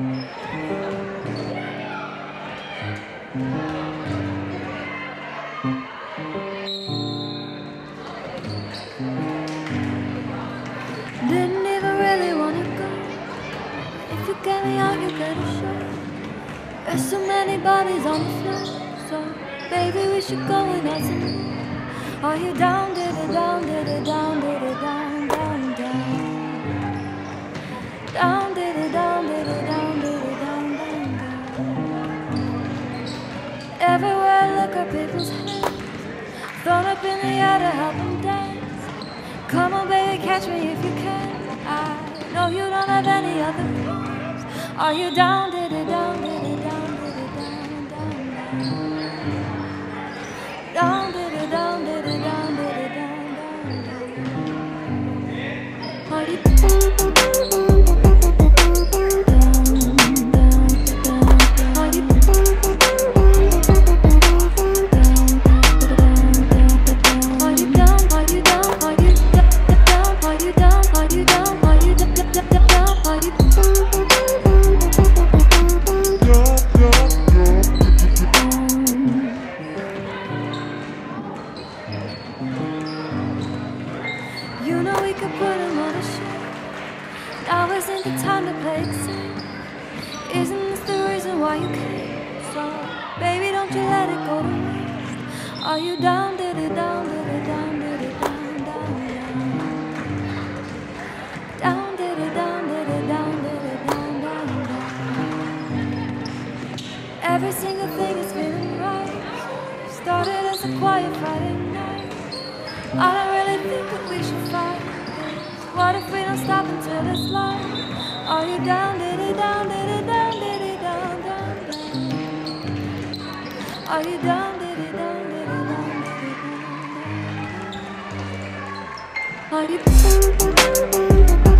Didn't even really wanna go. If you get me out, you better show. There's so many bodies on the floor, so baby we should go and have. Are you down, did it down, did it down, did it up in the air to help them dance. Come on, baby, catch me if you can. I know you don't have any other plans. Are you down, down, down, Now isn't the time to play. Isn't this the reason why you came? So, baby, don't you let it go to. Are you down? Did it down? Did it down? Did it down? Down, down. Down, did it down? Did it down? Did it down? Down, down. Every single thing is feeling right. Started as a quiet Friday night. I don't really think that we should fight. What if we don't stop until it's light? Are you down? Did it down? Did it down? Did it down? Down, down. Are you down? Did it down? Did it down? Did it down? Are you Are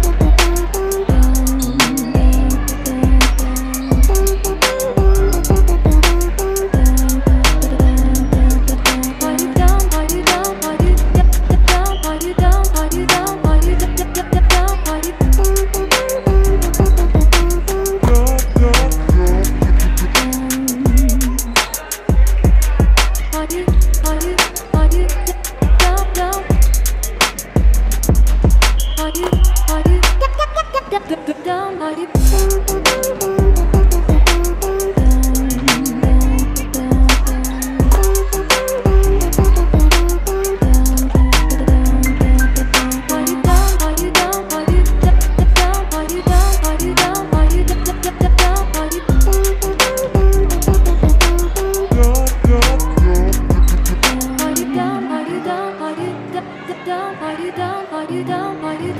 you down? Are you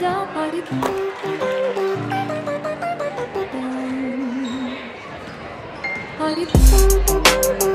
down? Are you down? Are you Are you Are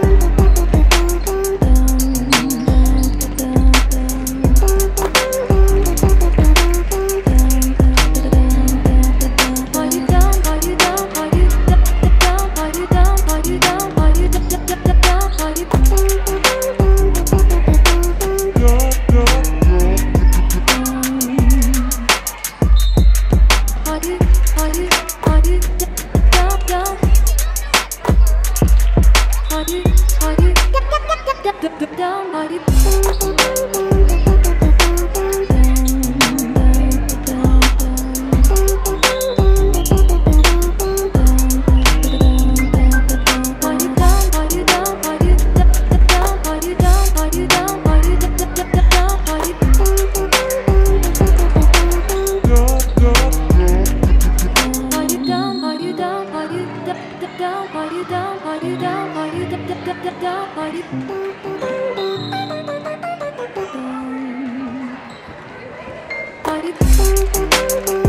you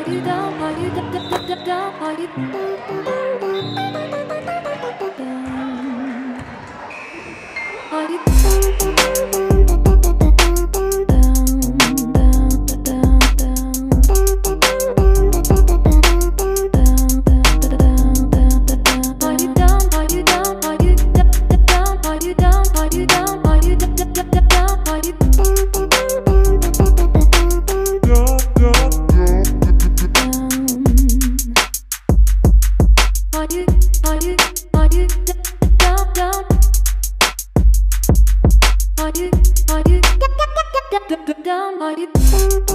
Are you down? Are you down? Are you down? Are you down? You down? Down? down, are you?